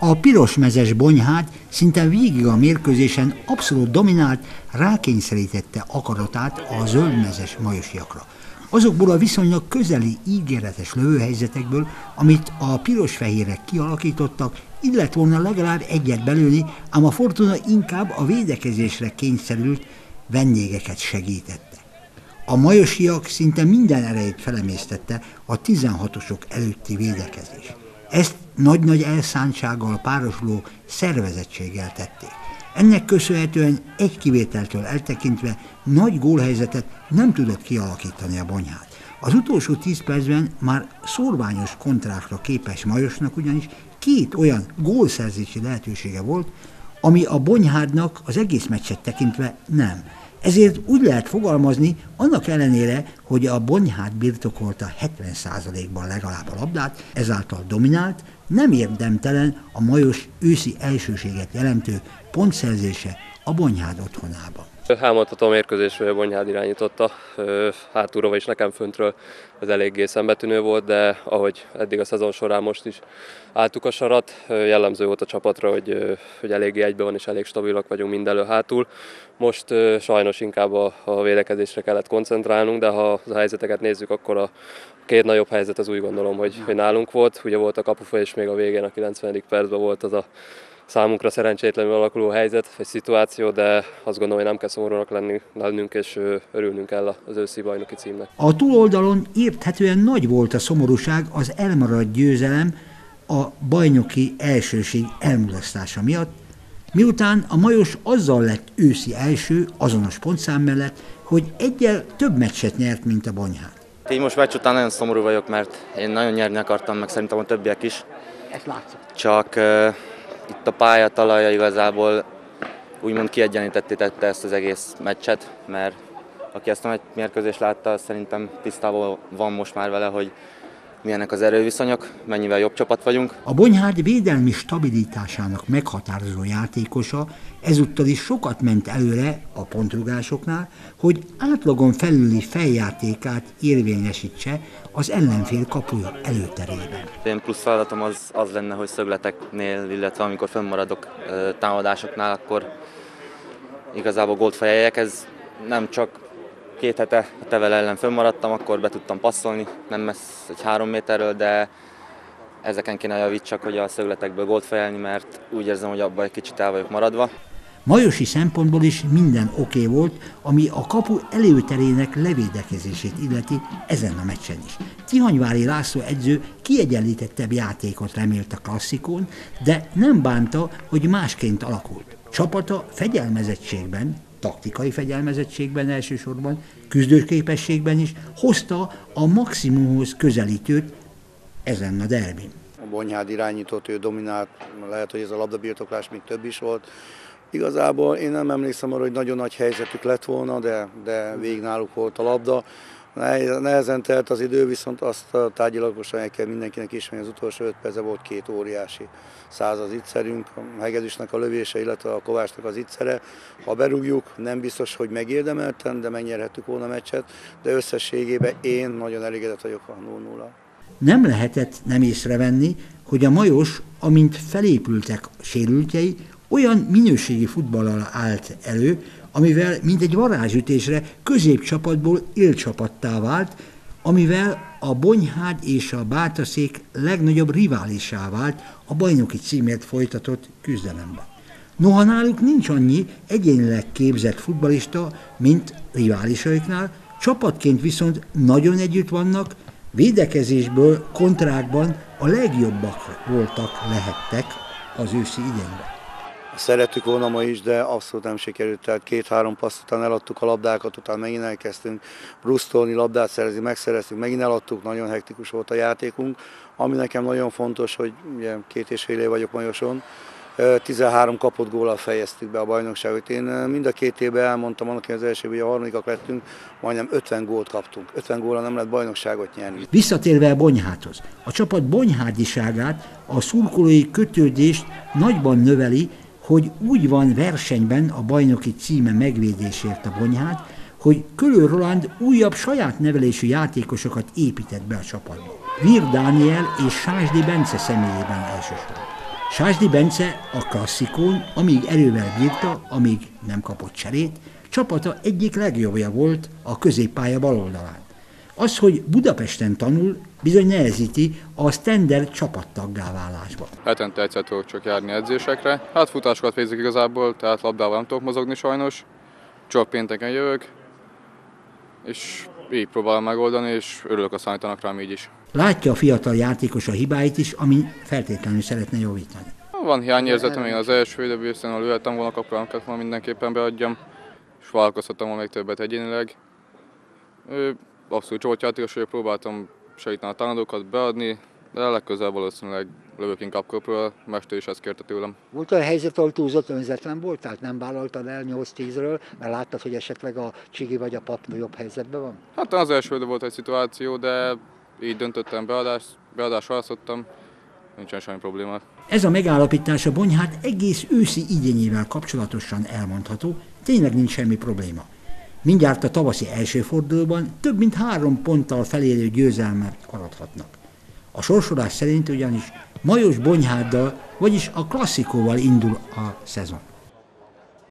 A pirosmezes bonyhát szinte végig a mérkőzésen abszolút dominált, rákényszerítette akaratát a zöldmezes majosiakra. Azokból a viszonylag közeli ígéretes lövőhelyzetekből, amit a piros-fehérek kialakítottak, így lett volna legalább egyet belőni, ám a Fortuna inkább a védekezésre kényszerült vendégeket segítette. A majosiak szinte minden erejét felemésztette a 16-osok előtti védekezés. Ezt nagy-nagy elszántsággal párosuló szervezettséggel tették. Ennek köszönhetően egy kivételtől eltekintve nagy gólhelyzetet nem tudott kialakítani a bonyhát. Az utolsó tíz percben már szorványos kontrákra képes Majosnak ugyanis két olyan gólszerzési lehetősége volt, ami a Bonyhádnak az egész meccset tekintve nem. Ezért úgy lehet fogalmazni, annak ellenére, hogy a Bonyhád birtokolta 70%-ban legalább a labdát, ezáltal dominált, nem érdemtelen a majos őszi elsőséget jelentő pontszerzése a Bonyhád otthonában. Hogy a Bonyhád irányította hátulról, vagyis nekem föntről ez eléggé szembetűnő volt, de ahogy eddig a szezon során most is álltuk a sarat, jellemző volt a csapatra, hogy, hogy eléggé egybe van és elég stabilak vagyunk mindelő hátul. Most sajnos inkább a, a védekezésre kellett koncentrálnunk, de ha az helyzeteket nézzük, akkor a két nagyobb helyzet az úgy gondolom, hogy, hogy nálunk volt. Ugye volt a kapufa, és még a végén a 90. percben volt az a számunkra szerencsétlenül alakuló helyzet, egy szituáció, de azt gondolom, hogy nem kell szomorúnak lenni, lennünk, és örülnünk kell az őszi bajnoki címnek. A túloldalon érthetően nagy volt a szomorúság az elmaradt győzelem a bajnoki elsőség elmulasztása miatt, miután a Majos azzal lett őszi első, azonos pontszám mellett, hogy egyel több meccset nyert, mint a Bonyhát. Én most meccs után nagyon szomorú vagyok, mert én nagyon nyerni akartam, meg szerintem a többiek is. Ez látszik. Csak uh, itt a pálya talaja igazából úgymond kiegyenlítette ezt az egész meccset, mert aki ezt a mérkőzést látta, szerintem tisztában van most már vele, hogy milyenek az erőviszonyok, mennyivel jobb csapat vagyunk. A Bonyhárd védelmi stabilitásának meghatározó játékosa ezúttal is sokat ment előre a pontrugásoknál, hogy átlagon felüli feljátékát érvényesítse az ellenfél kapuja előterében. Én plusz feladatom az, az lenne, hogy szögleteknél, illetve amikor fönnmaradok támadásoknál, akkor igazából gólt fejeljek. Ez nem csak két hete a Tevel ellen fönnmaradtam, akkor be tudtam passzolni, nem messz egy három méterről, de ezeken kéne javítsak, hogy a szögletekből gólt fejelni, mert úgy érzem, hogy abban egy kicsit el vagyok maradva. Majosi szempontból is minden oké okay volt, ami a kapu előterének levédekezését illeti ezen a meccsen is. Tihanyvári László edző kiegyenlítettebb játékot remélt a klasszikón, de nem bánta, hogy másként alakult. Csapata fegyelmezettségben, taktikai fegyelmezettségben elsősorban, küzdőképességben is hozta a maximumhoz közelítőt ezen a derbin. A Bonyhád irányított, ő dominált, lehet, hogy ez a labdabirtoklás még több is volt. Igazából én nem emlékszem arra, hogy nagyon nagy helyzetük lett volna, de, de végig náluk volt a labda. Nehezen telt az idő, viszont azt a tárgyilagosan el kell mindenkinek ismerni, az utolsó öt perce volt két óriási száz az ittszerünk, a Hegedűsnek a lövése, illetve a Kovácsnak az ittzere. Ha berúgjuk, nem biztos, hogy megérdemelten, de megnyerhettük volna a meccset, de összességében én nagyon elégedett vagyok a 0 Nem lehetett nem észrevenni, hogy a Majos, amint felépültek sérültjei, olyan minőségi futballal állt elő, amivel mint egy varázsütésre középcsapatból élcsapattá vált, amivel a Bonyhád és a Bátaszék legnagyobb riválisá vált a bajnoki címért folytatott küzdelemben. Noha náluk nincs annyi egyénileg képzett futbalista, mint riválisaiknál, csapatként viszont nagyon együtt vannak, védekezésből, kontrákban a legjobbak voltak, lehettek az őszi idényben. Szerettük volna ma is, de abszolút nem sikerült. Tehát két-három passz után eladtuk a labdákat, utána megint elkezdtünk brusztolni, labdát szerezni, megszereztük, megint eladtuk, nagyon hektikus volt a játékunk. Ami nekem nagyon fontos, hogy ugye két és fél év vagyok Majoson, 13 kapott góllal fejeztük be a bajnokságot. Én mind a két évben elmondtam annak, hogy az első hogy a harmadikak lettünk, majdnem 50 gólt kaptunk. 50 góllal nem lehet bajnokságot nyerni. Visszatérve a Bonyháthoz. A csapat bonyhádiságát, a szurkolói kötődést nagyban növeli, hogy úgy van versenyben a bajnoki címe megvédésért a Bonyhád, hogy Kölő Roland újabb saját nevelésű játékosokat épített be a csapatba. Vir Dániel és Sásdi Bence személyében elsősorban. Sásdi Bence a klasszikón, amíg erővel bírta, amíg nem kapott cserét, csapata egyik legjobbja volt a középpálya baloldalán. Az, hogy Budapesten tanul, bizony nehezíti a Stender csapattaggá válásba. Hetente egyszer tudok csak járni edzésekre. Hát futásokat végzek igazából, tehát labdával nem tudok mozogni sajnos. Csak pénteken jövök, és így próbálom megoldani, és örülök, a számítanak rám így is. Látja a fiatal játékos a hibáit is, ami feltétlenül szeretne javítani. Van hiányérzetem, én az első időbűszen, ahol ültem volna kapra, amiket ma mindenképpen beadjam, és vállalkozhattam volna még többet egyénileg. Abszolút csoportjátékos vagyok, próbáltam segíteni a támadókat beadni, de legközelebb valószínűleg lövök inkább köpről, Mester is ezt kérte tőlem. Volt olyan helyzet, ahol túlzott önzetlen volt, tehát nem vállaltad el 8-10-ről, mert láttad, hogy esetleg a Csigi vagy a pap jobb helyzetben van? Hát az első volt egy szituáció, de így döntöttem, beadás, beadás választottam, nincsen semmi probléma. Ez a megállapítás a Bonyhát egész őszi igényével kapcsolatosan elmondható, tényleg nincs semmi probléma. Mindjárt a tavaszi első fordulóban több mint három ponttal felérő győzelmet arathatnak. A sorsolás szerint ugyanis Majos Bonyháddal, vagyis a klasszikóval indul a szezon.